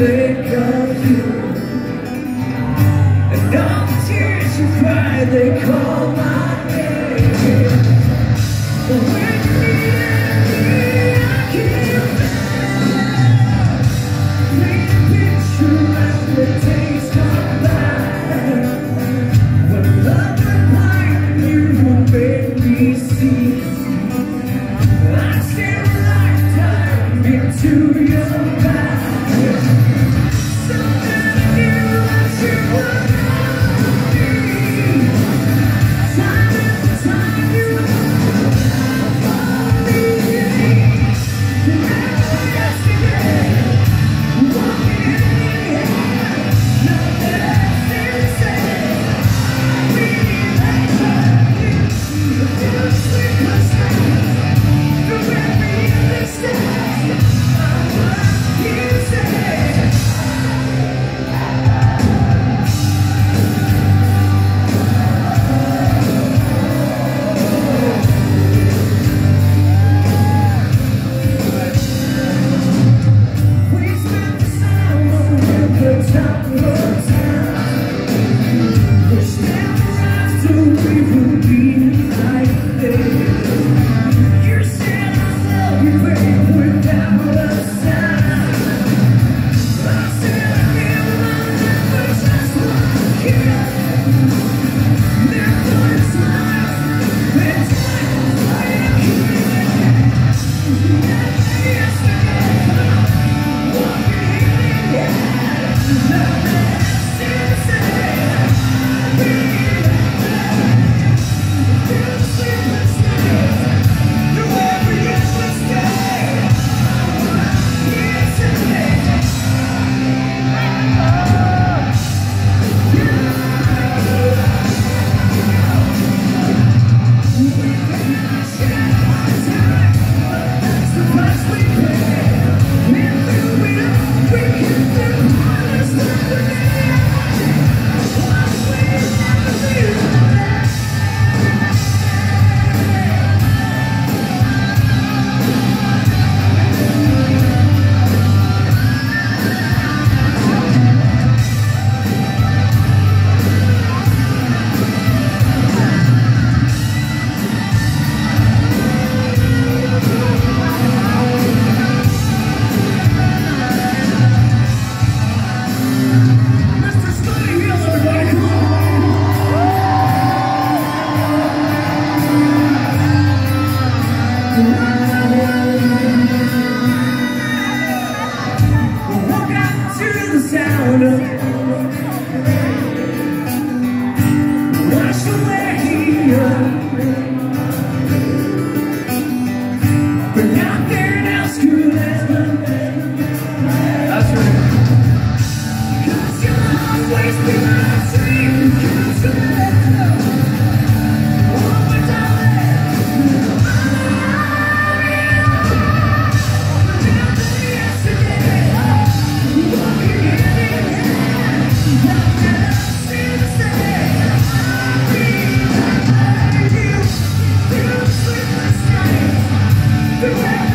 think of you. And all the tears you they call my to your back. Yeah. Thank you. Yeah.